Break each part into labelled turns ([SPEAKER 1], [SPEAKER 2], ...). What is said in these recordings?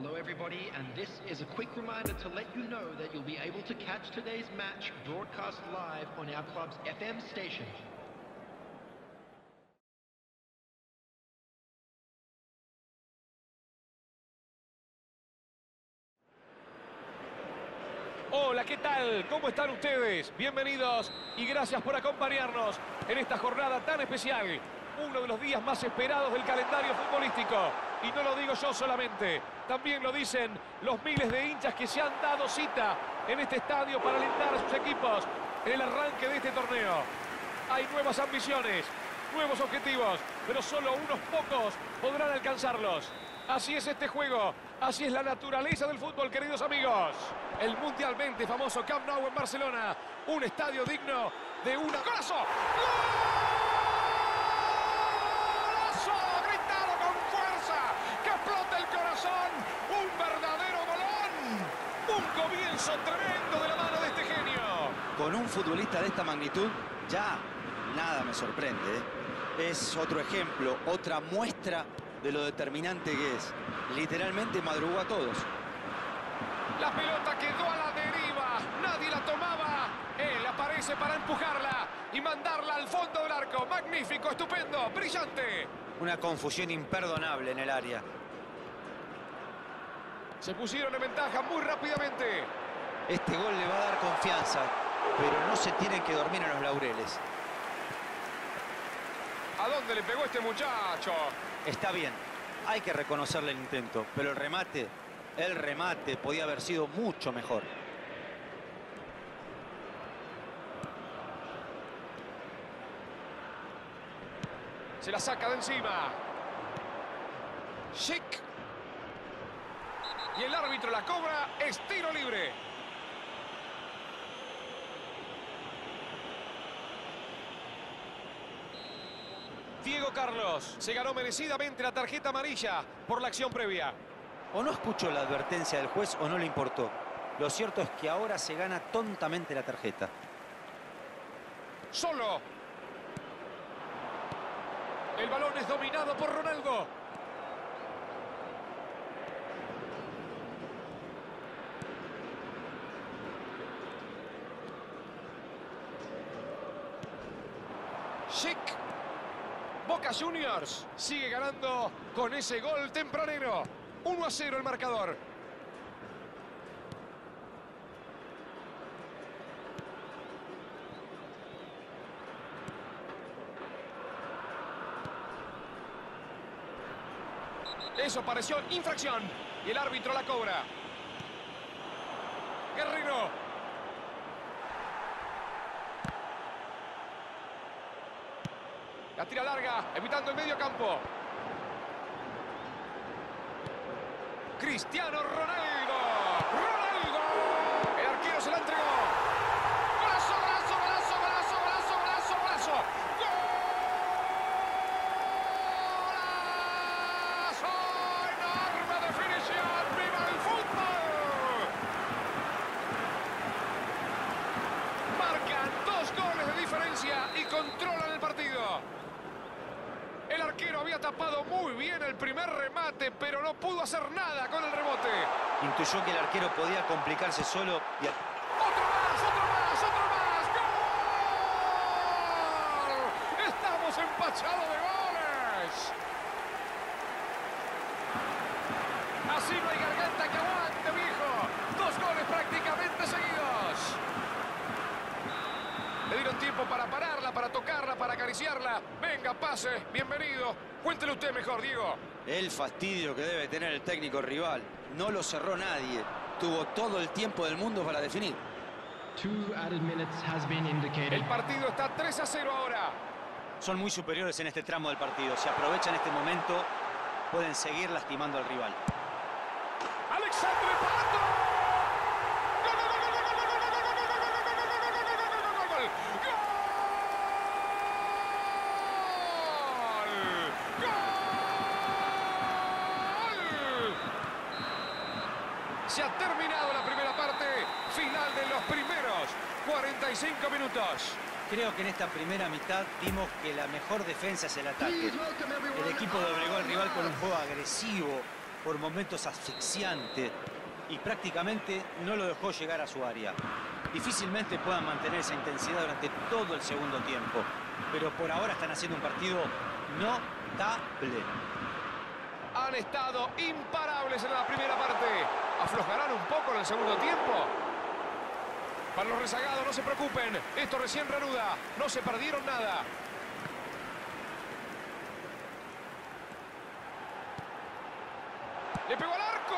[SPEAKER 1] Hello everybody, and this is a quick reminder to let you know that you'll be able to catch today's match broadcast live on our club's FM station.
[SPEAKER 2] Hola, ¿qué tal? ¿Cómo están ustedes? Bienvenidos y gracias por acompañarnos en esta jornada tan especial. Uno de los días más esperados del calendario futbolístico. Y no lo digo yo solamente, también lo dicen los miles de hinchas que se han dado cita en este estadio para alentar a sus equipos en el arranque de este torneo. Hay nuevas ambiciones, nuevos objetivos, pero solo unos pocos podrán alcanzarlos. Así es este juego, así es la naturaleza del fútbol, queridos amigos. El mundialmente famoso Camp Nou en Barcelona, un estadio digno de una... ¡Golazo! ¡Golazo! ¡Gritado con fuerza! ¡Que explota el corazón! ¡Un verdadero bolón! ¡Un comienzo tremendo de la mano de este genio!
[SPEAKER 3] Con un futbolista de esta magnitud, ya nada me sorprende. ¿eh? Es otro ejemplo, otra muestra de lo determinante que es. Literalmente madrugó a todos.
[SPEAKER 2] La pelota quedó a la deriva, nadie la tomaba. Él aparece para empujarla y mandarla al fondo del arco. Magnífico, estupendo, brillante.
[SPEAKER 3] Una confusión imperdonable en el área.
[SPEAKER 2] Se pusieron en ventaja muy rápidamente.
[SPEAKER 3] Este gol le va a dar confianza, pero no se tienen que dormir en los laureles.
[SPEAKER 2] ¿A dónde le pegó este muchacho?
[SPEAKER 3] Está bien, hay que reconocerle el intento, pero el remate, el remate podía haber sido mucho mejor.
[SPEAKER 2] Se la saca de encima. Chic. Y el árbitro la cobra, es tiro libre. Diego Carlos se ganó merecidamente la tarjeta amarilla por la acción previa.
[SPEAKER 3] O no escuchó la advertencia del juez o no le importó. Lo cierto es que ahora se gana tontamente la tarjeta.
[SPEAKER 2] Solo. El balón es dominado por Ronaldo. Chic. Boca Juniors sigue ganando con ese gol tempranero. 1 a 0 el marcador. Eso pareció infracción. Y el árbitro la cobra. La tira larga, evitando el medio campo. Cristiano Ronaldo. ¡Ronaldo! El arquero se la entregó. ¡Golazo, golazo, golazo, golazo, golazo, golazo, golazo! ¡Golazo! ¡Enorme definición! ¡Viva el fútbol! Marcan dos goles de diferencia y controlan el partido. El arquero había tapado muy bien el primer remate, pero no pudo hacer nada con el rebote.
[SPEAKER 3] Intuyó que el arquero podía complicarse solo y...
[SPEAKER 2] ¡Otro más, otro más, otro más! ¡Gol! ¡Estamos empachados de goles! Así no hay garganta que aguante, viejo. Dos goles prácticamente seguidos. Le dieron tiempo para pararla, para tocarla, para acariciarla. Venga, pase, bienvenido. Cuéntele usted mejor, Diego.
[SPEAKER 3] El fastidio que debe tener el técnico rival. No lo cerró nadie. Tuvo todo el tiempo del mundo para definir.
[SPEAKER 1] Two added minutes has been indicated.
[SPEAKER 2] El partido está 3 a 0 ahora.
[SPEAKER 3] Son muy superiores en este tramo del partido. Si aprovechan este momento, pueden seguir lastimando al rival.
[SPEAKER 2] Alexandre Pato. Ha terminado la primera parte, final de los primeros 45 minutos.
[SPEAKER 3] Creo que en esta primera mitad vimos que la mejor defensa es el ataque. El equipo doblegó al rival con un juego agresivo, por momentos asfixiante y prácticamente no lo dejó llegar a su área. Difícilmente puedan mantener esa intensidad durante todo el segundo tiempo, pero por ahora están haciendo un partido notable.
[SPEAKER 2] Han estado imparables en la primera parte. ¿Aflojarán un poco en el segundo tiempo? Para los rezagados, no se preocupen. Esto recién reanuda. No se perdieron nada. ¡Le pegó al arco!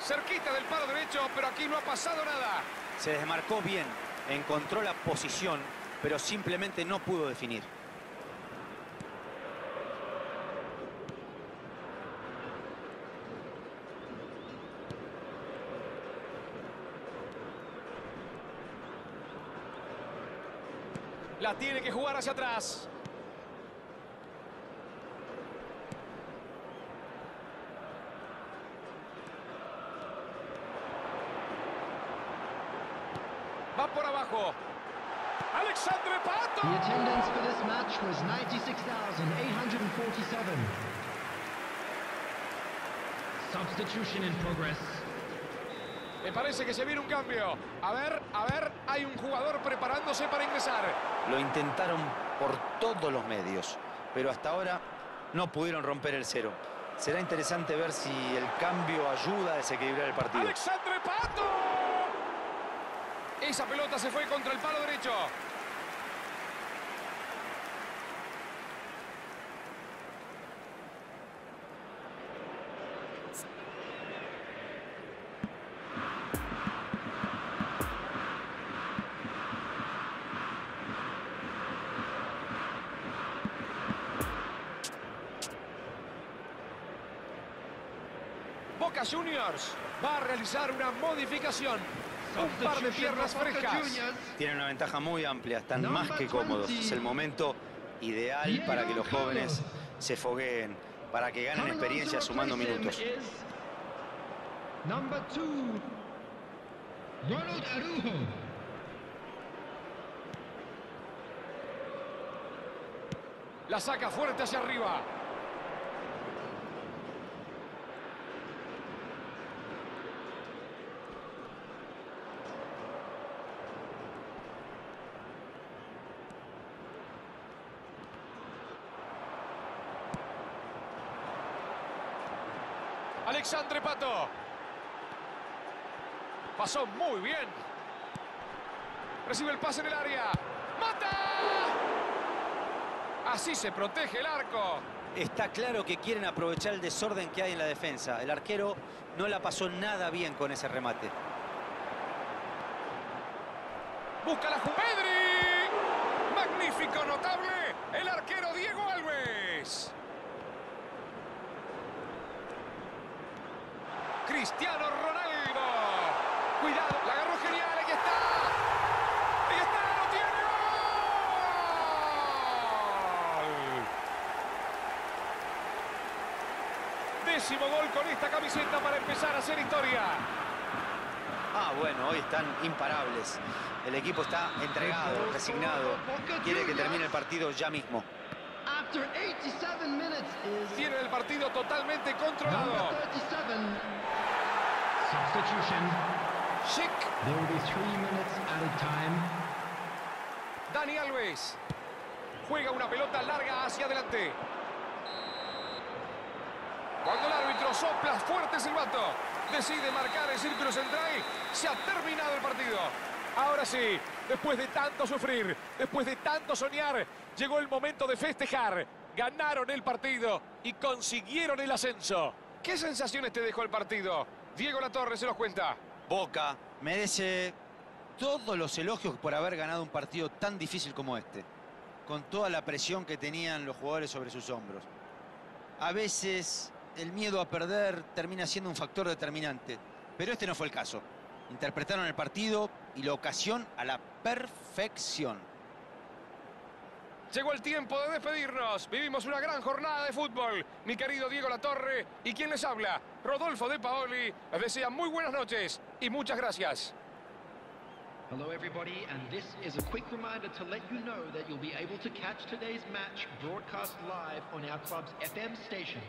[SPEAKER 2] Cerquita del palo derecho, pero aquí no ha pasado nada.
[SPEAKER 3] Se desmarcó bien, encontró la posición, pero simplemente no pudo definir.
[SPEAKER 2] La tiene que jugar hacia atrás. Va por abajo. Alexandre Pato.
[SPEAKER 1] The attendance for this match was 96,847. Substitution in progress.
[SPEAKER 2] Me parece que se viene un cambio. A ver, a ver, hay un jugador preparándose para ingresar.
[SPEAKER 3] Lo intentaron por todos los medios, pero hasta ahora no pudieron romper el cero. Será interesante ver si el cambio ayuda a desequilibrar el partido.
[SPEAKER 2] Alexandre Pato. Esa pelota se fue contra el palo derecho. Boca Juniors va a realizar una modificación. Un par de piernas frescas.
[SPEAKER 3] Tienen una ventaja muy amplia, están
[SPEAKER 1] Number
[SPEAKER 3] más que cómodos.
[SPEAKER 1] 20.
[SPEAKER 3] Es el momento ideal para que los jóvenes
[SPEAKER 1] Carlos.
[SPEAKER 3] se fogueen, para que ganen experiencia sumando minutos.
[SPEAKER 1] is Number two, Ronald Arujo.
[SPEAKER 2] La saca fuerte hacia arriba. Alexandre Pato. Pasó muy bien. Recibe el pase en el área. ¡Mata! Así se protege el arco.
[SPEAKER 3] Está claro que quieren aprovechar el desorden que hay en la defensa. El arquero no la pasó nada bien con ese remate.
[SPEAKER 2] Busca la Jupedri. Magnífico, notable. El arquero Diego Alves. Cristiano Ronaldo. Cuidado, la agarró genial. Ahí está. Ahí está, lo tiene. ¡Gol! Décimo gol con esta camiseta para empezar a hacer historia.
[SPEAKER 3] Ah, bueno, hoy están imparables. El equipo está entregado, resignado. Quiere que termine el partido ya mismo.
[SPEAKER 1] After 87 minutes is
[SPEAKER 2] Tiene el partido totalmente controlado.
[SPEAKER 1] 37. Substitution.
[SPEAKER 2] Chic,
[SPEAKER 1] There will be three minutes added time.
[SPEAKER 2] Dani Alves. Juega una pelota larga hacia adelante. Cuando el árbitro sopla fuerte el silbato, decide marcar el círculo central, se ha terminado el partido. Ahora sí, después de tanto sufrir, después de tanto soñar, llegó el momento de festejar. Ganaron el partido y consiguieron el ascenso. ¿Qué sensaciones te dejó el partido? Diego Latorre se los cuenta.
[SPEAKER 3] Boca merece todos los elogios por haber ganado un partido tan difícil como este, con toda la presión que tenían los jugadores sobre sus hombros. A veces el miedo a perder termina siendo un factor determinante, pero este no fue el caso. Interpretaron el partido y la ocasión a la perfección.
[SPEAKER 2] Llegó el tiempo de despedirnos. Vivimos una gran jornada de fútbol. Mi querido Diego Latorre y quien les habla, Rodolfo de Paoli, les desea muy buenas noches y muchas gracias.
[SPEAKER 1] Hello, everybody, and this is a quick reminder to let you know that you'll be able to catch today's match broadcast live on our club's FM station.